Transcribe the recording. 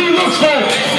he looks like.